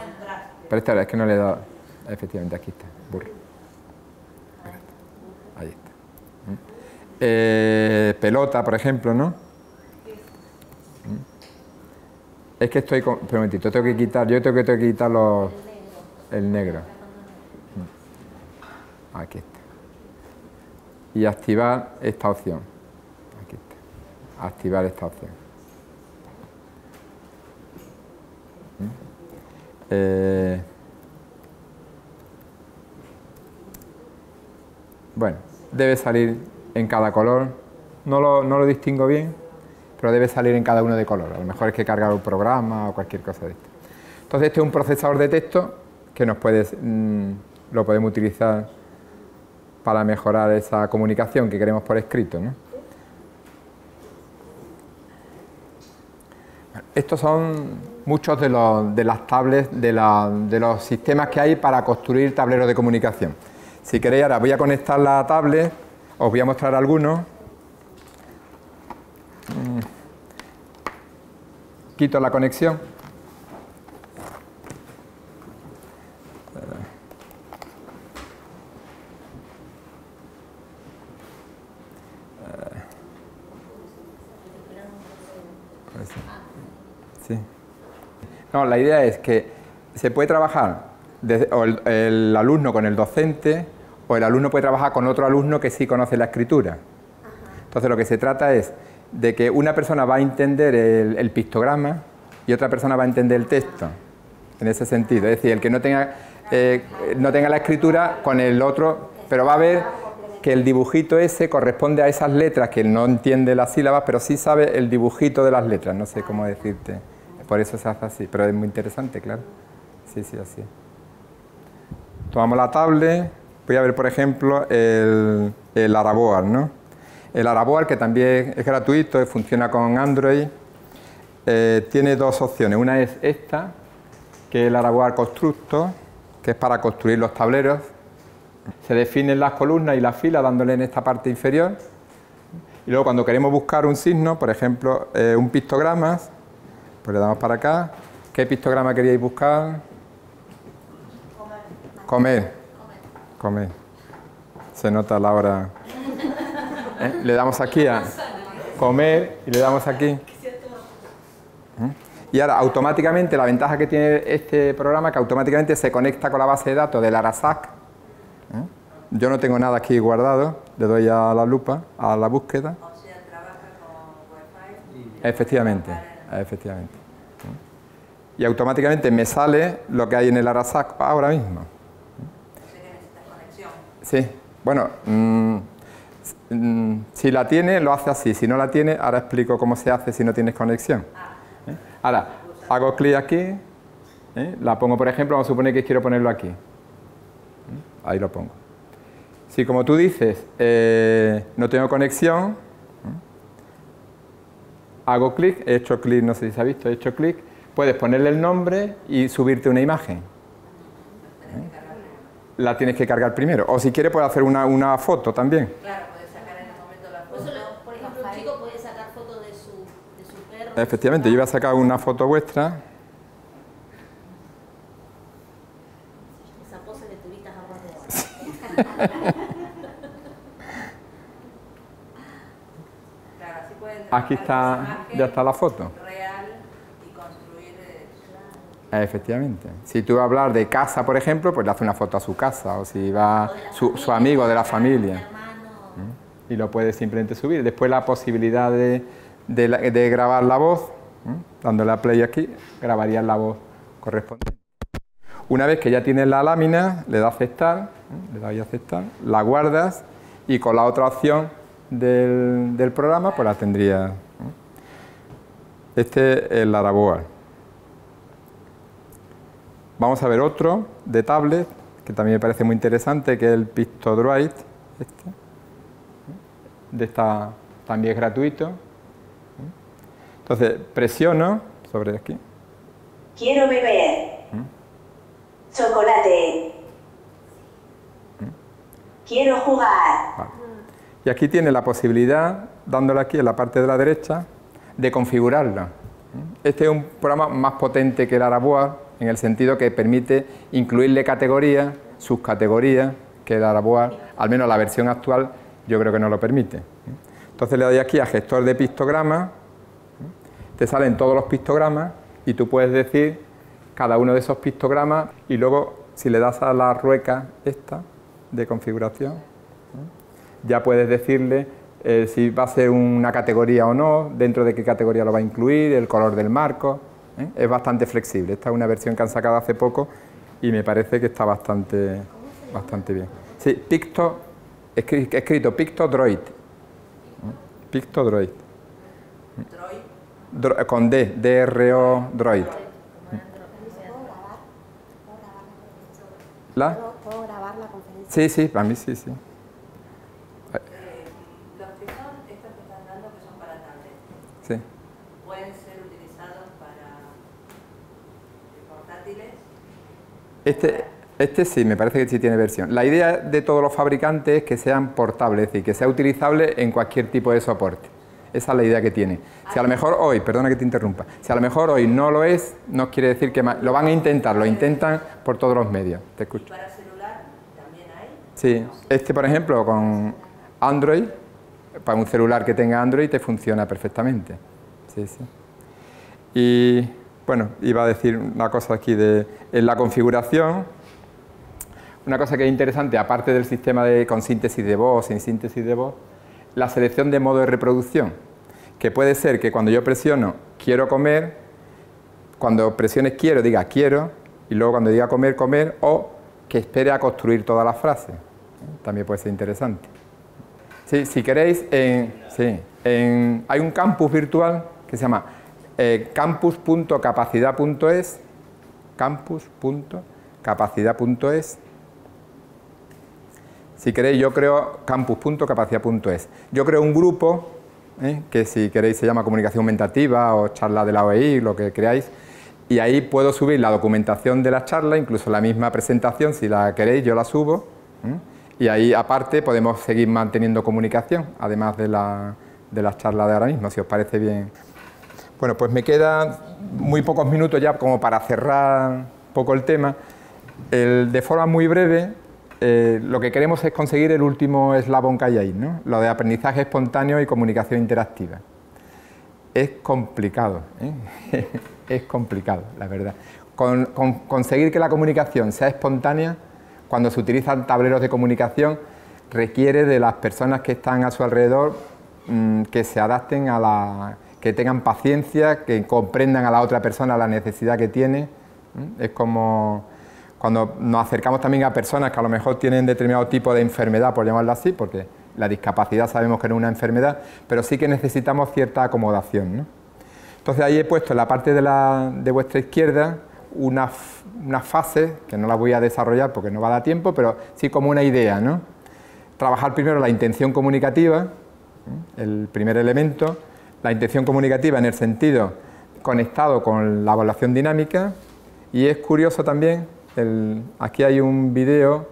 Pero esta es que no le he dado... Efectivamente, aquí está, burro. Ahí está. ¿Mm? Eh, pelota, por ejemplo, ¿no? ¿Mm? Es que estoy con... Pero tengo que quitar... Yo tengo que, tengo que quitar. El negro. Aquí está. Y activar esta opción activar esta opción. ¿Mm? Eh, bueno, debe salir en cada color, no lo, no lo, distingo bien, pero debe salir en cada uno de color. A lo mejor es que cargar un programa o cualquier cosa de esto. Entonces este es un procesador de texto que nos puede, mm, lo podemos utilizar para mejorar esa comunicación que queremos por escrito. ¿no? Estos son muchos de, los, de las tablets, de, de, los sistemas que hay para construir tableros de comunicación. Si queréis, ahora voy a conectar la tablet, os voy a mostrar algunos. Quito la conexión. No, la idea es que se puede trabajar el, alumno con el docente o el alumno puede trabajar con otro alumno que sí conoce la escritura. Entonces lo que se trata es de que una persona va a entender el, pictograma y otra persona va a entender el texto, en ese sentido. Es decir, el que no tenga, eh, no tenga la escritura con el otro, pero va a ver que el dibujito ese corresponde a esas letras, que no entiende las sílabas, pero sí sabe el dibujito de las letras, no sé cómo decirte. Por eso se hace así, pero es muy interesante, claro. Sí, sí, así. Tomamos la tablet, voy a ver, por ejemplo, el, el ¿no? El Araboard, que también es gratuito, funciona con Android, eh, tiene dos opciones. Una es esta, que es el Araboard Constructor, que es para construir los tableros. Se definen las columnas y las filas dándole en esta parte inferior. Y luego cuando queremos buscar un signo, por ejemplo, eh, un pictograma, pues le damos para acá. ¿Qué pictograma queríais buscar? Comer. Comer. Se nota la hora. ¿Eh? Le damos aquí a comer y le damos aquí. ¿Eh? Y ahora automáticamente la ventaja que tiene este programa es que automáticamente se conecta con la base de datos del Arasac. ¿Eh? Yo no tengo nada aquí guardado, le doy a la lupa, a la búsqueda. O sea, trabaja con Wi-Fi. Efectivamente efectivamente. Y automáticamente me sale lo que hay en el Arasac ahora mismo. Sí, bueno, mm, mm, si la tiene, lo hace así. Si no la tiene, ahora explico cómo se hace si no tienes conexión. Ah. ¿Eh? Ahora, hago clic aquí, ¿eh? la pongo, por ejemplo, vamos a suponer que quiero ponerlo aquí. ¿Eh? Ahí lo pongo. Si como tú dices, no tengo conexión, hago clic, he hecho clic, no sé si se ha visto, he hecho clic, puedes ponerle el nombre y subirte una imagen. ¿Eh? La tienes que cargar primero. O si quieres puedes hacer una, foto también. Claro, Efectivamente, yo voy a sacar una foto vuestra. Pose de tubitas Aquí está, ya está la foto. Efectivamente. Si tú vas a hablar de casa, por ejemplo, pues le hace una foto a su casa, o si va su, amigo de la familia. ¿Mm? Y lo puedes simplemente subir. Después la posibilidad de de grabar la voz, ¿m? dándole a play aquí, grabarías la voz correspondiente. Una vez que ya tienes la lámina, le das aceptar, le das a aceptar, la guardas y con la otra opción del, del programa pues la tendrías. Este es el Laraboa. Vamos a ver otro de tablet que también me parece muy interesante, que es el Pictodroid. Este de esta también es gratuito. Entonces presiono sobre aquí. Quiero beber. Chocolate. Quiero jugar. Vale. Y aquí tiene la posibilidad, dándole aquí en la parte de la derecha, de configurarla. Este es un programa más potente que el Araboa, en el sentido que permite incluirle categorías, subcategorías, que el Araboa, al menos la versión actual, yo creo que no lo permite. Entonces le doy aquí a gestor de pictogramas, te salen todos los pictogramas y tú puedes decir cada uno de esos pictogramas y luego si le das a la rueca esta de configuración, ya puedes decirle eh, si va a ser una categoría o no, dentro de qué categoría lo va a incluir, el color del marco. ¿eh? Es bastante flexible. Esta es una versión que han sacado hace poco y me parece que está bastante, bastante bien. Sí, Picto, escri- escrito Pictodroid. ¿eh? Pictodroid. Droid. Dro- con D, D-R-O Droid. ¿La? ¿Puedo, puedo grabar la conferencia? Sí, sí, para mí sí, sí. Los que son estos que están dando que son para tablet, sí. pueden ser utilizados para eh, portátiles. Este, este sí, me parece que sí tiene versión. La idea de todos los fabricantes es que sean portables, es decir, que sea utilizable en cualquier tipo de soporte. Esa es la idea que tiene. Si a lo mejor hoy, perdona que te interrumpa, si a lo mejor hoy no lo es, no quiere decir que lo van a intentar, lo intentan por todos los medios. Te Y escucho. para celular también hay. Sí, este por ejemplo con Android, para un celular que tenga Android te funciona perfectamente. Sí, sí. Y bueno, iba a decir una cosa aquí de en la configuración. Una cosa que es interesante, aparte del sistema de, con síntesis de voz, sin síntesis de voz, la selección de modo de reproducción, que puede ser que cuando yo presiono quiero comer, cuando presiones quiero diga quiero, y luego cuando diga comer, comer, o que espere a construir toda la frase. También puede ser interesante. Si queréis, en- sí, en- hay un campus virtual que se llama eh, campus.capacidad.es, campus.capacidad.es. Si queréis, yo creo campus.capacidad.es. Yo creo un grupo ¿eh? que si queréis se llama comunicación aumentativa o charla de la OEI, lo que creáis, y ahí puedo subir la documentación de la charla, incluso la misma presentación, si la queréis, yo la subo. ¿eh? Y ahí aparte podemos seguir manteniendo comunicación, además de la, de la charla de ahora mismo, si os parece bien. Bueno, pues me quedan muy pocos minutos ya como para cerrar un poco el tema. El- de forma muy breve, eh, lo que queremos es conseguir el último eslabón que hay ahí, ¿no? lo de aprendizaje espontáneo y comunicación interactiva. Es complicado, ¿eh? es complicado, la verdad. Con- con- conseguir que la comunicación sea espontánea, cuando se utilizan tableros de comunicación, requiere de las personas que están a su alrededor mm, que se adapten a la. que tengan paciencia, que comprendan a la otra persona la necesidad que tiene. ¿eh? Es como cuando nos acercamos también a personas que a lo mejor tienen determinado tipo de enfermedad, por llamarlo así, porque la discapacidad sabemos que no es una enfermedad, pero sí que necesitamos cierta acomodación. ¿no? Entonces ahí he puesto en la parte de, la, de vuestra izquierda unas unas fases, que no las voy a desarrollar porque no va a dar tiempo, pero sí como una idea. ¿no? Trabajar primero la intención comunicativa, el primer elemento, la intención comunicativa en el sentido conectado con la evaluación dinámica, y es curioso también, el- aquí hay un vídeo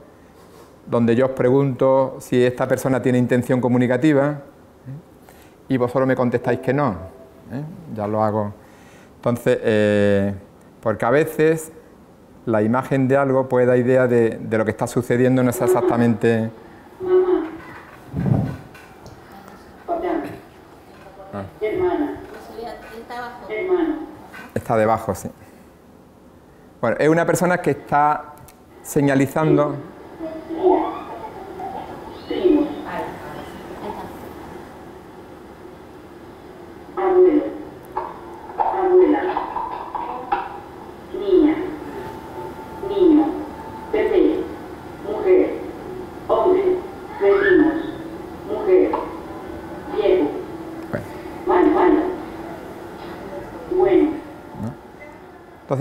donde yo os pregunto si esta persona tiene intención comunicativa ¿eh? y vosotros me contestáis que no. ¿eh? Ya lo hago. Entonces, eh, porque a veces la imagen de algo puede dar idea de, de lo que está sucediendo, no es exactamente... Hola. Ah. Quiero está abajo. hermano, Está debajo, sí. Bueno, es una persona que está señalizando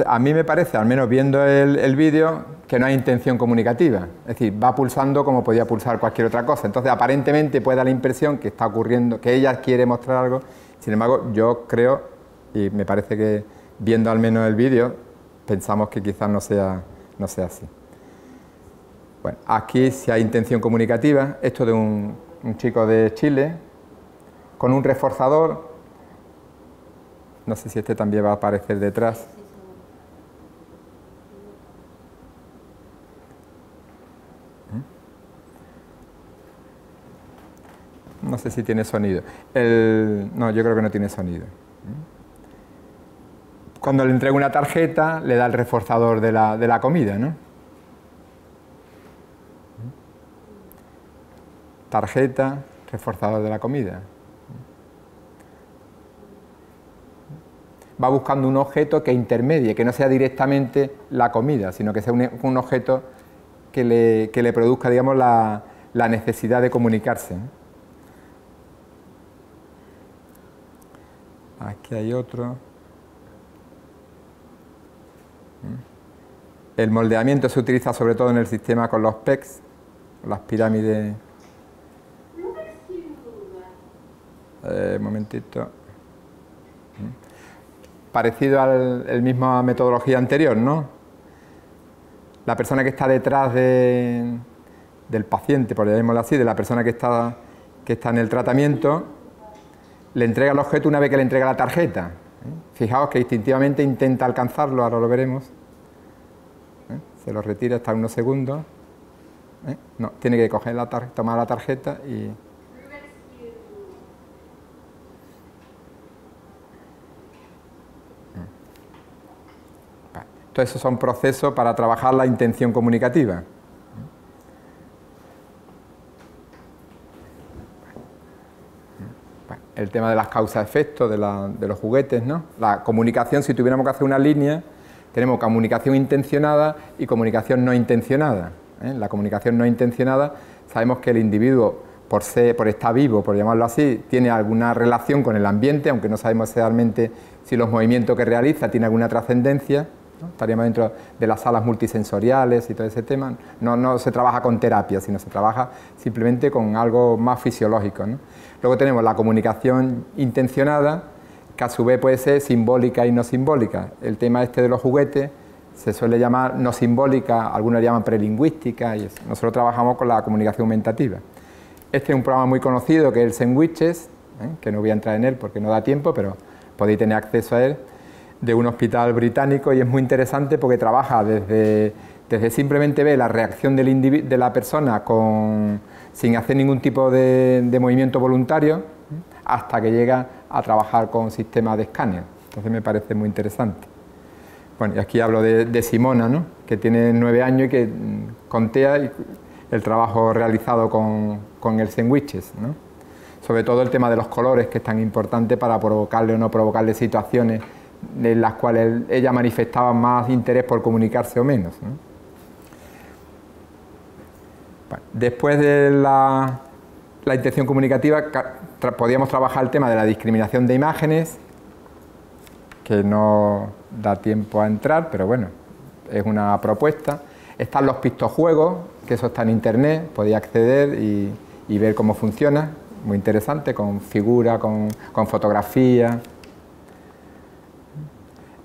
A mí me parece, al menos viendo el, el vídeo, que no hay intención comunicativa. Es decir, va pulsando como podía pulsar cualquier otra cosa. Entonces, aparentemente puede dar la impresión que está ocurriendo, que ella quiere mostrar algo. Sin embargo, yo creo, y me parece que viendo al menos el vídeo, pensamos que quizás no sea, no sea así. Bueno, aquí sí hay intención comunicativa. Esto de un, un chico de Chile, con un reforzador. No sé si este también va a aparecer detrás. Sé si tiene sonido. No, yo creo que no tiene sonido. Cuando le entrega una tarjeta, le da el reforzador de la, de la comida, ¿no? Tarjeta, reforzador de la comida. Va buscando un objeto que intermedie, que no sea directamente la comida, sino que sea un, un objeto que le, que le produzca, digamos, la, la necesidad de comunicarse. Aquí hay otro. El moldeamiento se utiliza sobre todo en el sistema con los PECs, las pirámides. Eh, un momentito. Parecido al el misma metodología anterior, ¿no? La persona que está detrás de- del paciente, por llamémoslo así, de la persona que está, que está en el tratamiento, le entrega el objeto una vez que le entrega la tarjeta. ¿eh? Fijaos que instintivamente intenta alcanzarlo, ahora lo veremos. ¿eh? Se lo retira hasta unos segundos. ¿eh? No, tiene que coger la tar- tomar la tarjeta y. Vale. Entonces, esos son procesos para trabajar la intención comunicativa. El tema de las causas-efectos de, la- de los juguetes, ¿no? La comunicación, si tuviéramos que hacer una línea, tenemos comunicación intencionada y comunicación no intencionada. ¿eh? La comunicación no intencionada, sabemos que el individuo, por, ser, por estar vivo, por llamarlo así, tiene alguna relación con el ambiente, aunque no sabemos realmente si los movimientos que realiza tienen alguna trascendencia. ¿No? Estaríamos dentro de las salas multisensoriales y todo ese tema. No, no se trabaja con terapia, sino se trabaja simplemente con algo más fisiológico. Luego tenemos la comunicación intencionada, que a su vez puede ser simbólica y no simbólica. El tema este de los juguetes se suele llamar no simbólica, algunos llaman prelingüística, y eso. nosotros trabajamos con la comunicación aumentativa. Este es un programa muy conocido que es el Sandwiches, ¿eh? que no voy a entrar en él porque no da tiempo, pero podéis tener acceso a él, de un hospital británico y es muy interesante porque trabaja desde, desde simplemente ver la reacción del de la persona con, sin hacer ningún tipo de, de movimiento voluntario hasta que llega a trabajar con sistemas de escáner. Entonces me parece muy interesante. Bueno, y aquí hablo de, de Simona, ¿no? que tiene nueve años y que mm, contea el trabajo realizado con, con el sandwiches, ¿no? Sobre todo el tema de los colores, que es tan importante para provocarle o no provocarle situaciones en las cuales ella manifestaba más interés por comunicarse o menos. después de la, la intención comunicativa, podíamos trabajar el tema de la discriminación de imágenes, que no da tiempo a entrar, pero bueno, es una propuesta. Están los pistojuegos, que eso está en internet, podéis acceder y, y ver cómo funciona, muy interesante, con figura, con, con fotografía.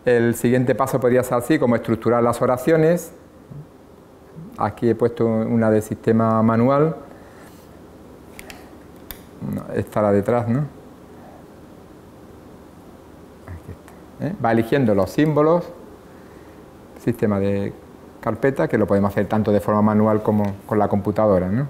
El siguiente paso podría ser así, como estructurar las oraciones. Aquí he puesto una de sistema manual. Estará detrás, ¿no? Aquí está, ¿eh? Va eligiendo los símbolos, sistema de carpeta, que lo podemos hacer tanto de forma manual como con la computadora, ¿no?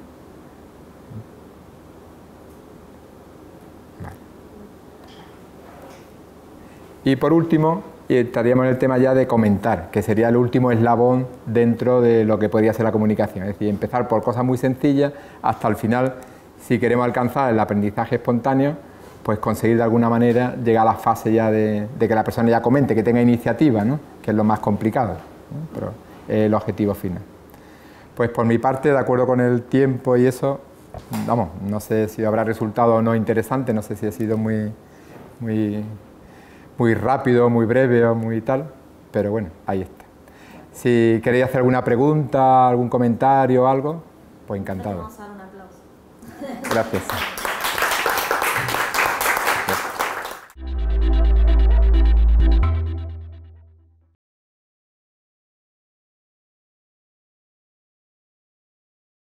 Y por último, estaríamos en el tema ya de comentar, que sería el último eslabón dentro de lo que podría ser la comunicación. Es decir, empezar por cosas muy sencillas hasta el final, si queremos alcanzar el aprendizaje espontáneo, pues conseguir de alguna manera llegar a la fase ya de, que la persona ya comente, que tenga iniciativa, ¿no? que es lo más complicado, pero es el objetivo final. Pues por mi parte, de acuerdo con el tiempo y eso, vamos, no sé si habrá resultado o no interesante, no sé si ha sido muy, muy, muy rápido, muy breve o muy tal, pero bueno, ahí está. Si queréis hacer alguna pregunta, algún comentario o algo, pues encantado. Vamos a dar un aplauso. Gracias.